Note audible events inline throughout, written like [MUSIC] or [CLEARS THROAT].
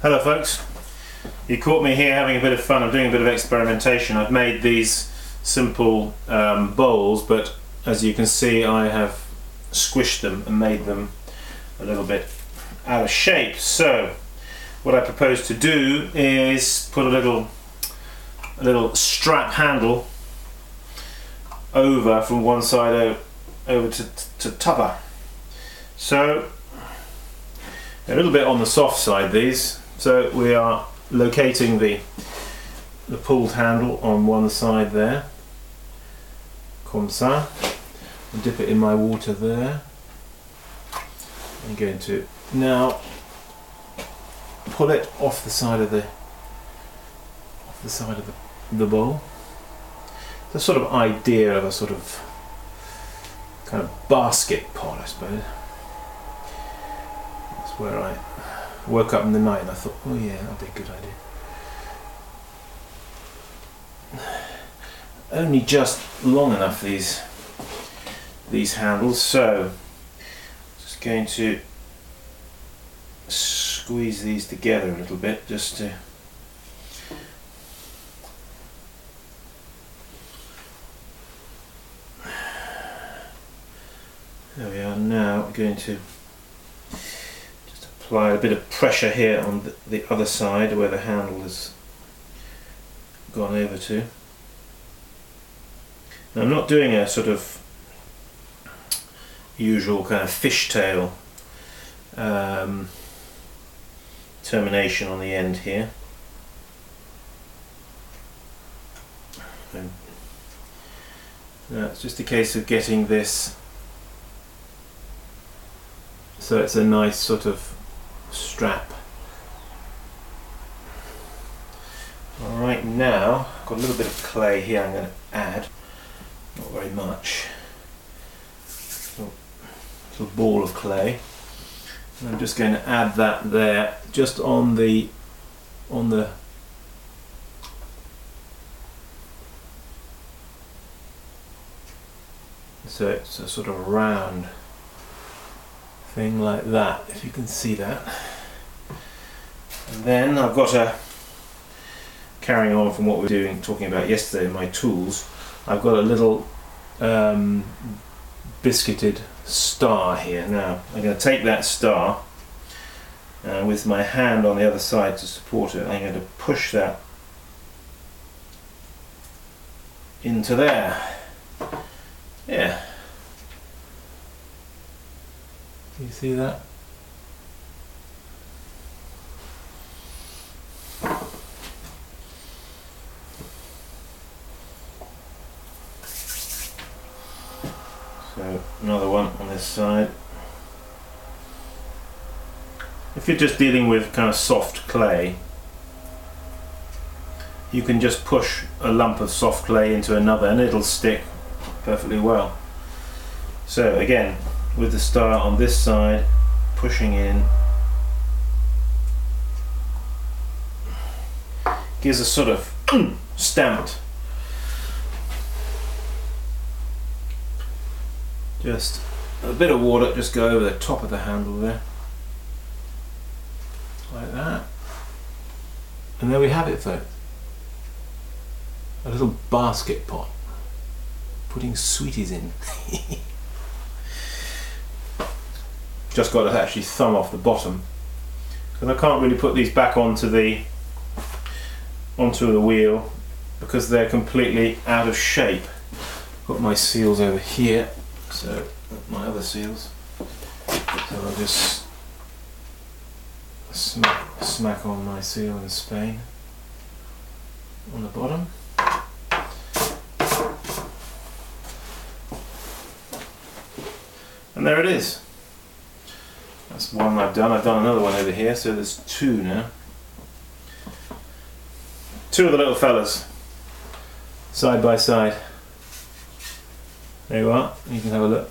Hello folks. You caught me here having a bit of fun. I'm doing a bit of experimentation. I've made these simple um, bowls, but as you can see I have squished them and made them a little bit out of shape. So what I propose to do is put a little a little strap handle over from one side over to, to t'other. So a little bit on the soft side these so we are locating the the pulled handle on one side there. Comme ça. I'll dip it in my water there. I'm going to now pull it off the side of the off the side of the, the bowl. The sort of idea of a sort of kind of basket pot I suppose. That's where I woke up in the night and I thought, oh yeah, that'd be a good idea. [SIGHS] Only just long enough these these handles, so just going to squeeze these together a little bit just to [SIGHS] There we are now going to apply a bit of pressure here on the, the other side where the handle has gone over to. Now I'm not doing a sort of usual kind of fishtail um, termination on the end here. now it's just a case of getting this so it's a nice sort of strap. Alright now, I've got a little bit of clay here I'm going to add, not very much, little, little ball of clay. And I'm just going to add that there, just on the, on the so it's a sort of round thing like that, if you can see that. And then I've got a, carrying on from what we were doing, talking about yesterday, my tools, I've got a little um, biscuited star here. Now, I'm going to take that star uh, with my hand on the other side to support it, I'm going to push that into there. Yeah, Do you see that? So another one on this side. If you're just dealing with kind of soft clay, you can just push a lump of soft clay into another and it'll stick perfectly well. So again, with the star on this side pushing in gives a sort of [CLEARS THROAT] stamped just a bit of water just go over the top of the handle there. Like that. And there we have it folks a little basket pot. Putting sweeties in. [LAUGHS] Just got to actually thumb off the bottom. Because I can't really put these back onto the onto the wheel because they're completely out of shape. put my seals over here, so my other seals. So I'll just smack, smack on my seal in Spain on the bottom. And there it is. That's one I've done. I've done another one over here, so there's two now. Two of the little fellas, side by side. There you are. You can have a look.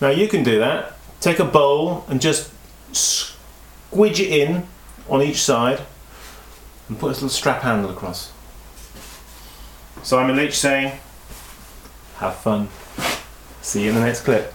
Now you can do that. Take a bowl and just squidge it in on each side and put a little strap handle across. Simon Leach saying, have fun. See you in the next clip.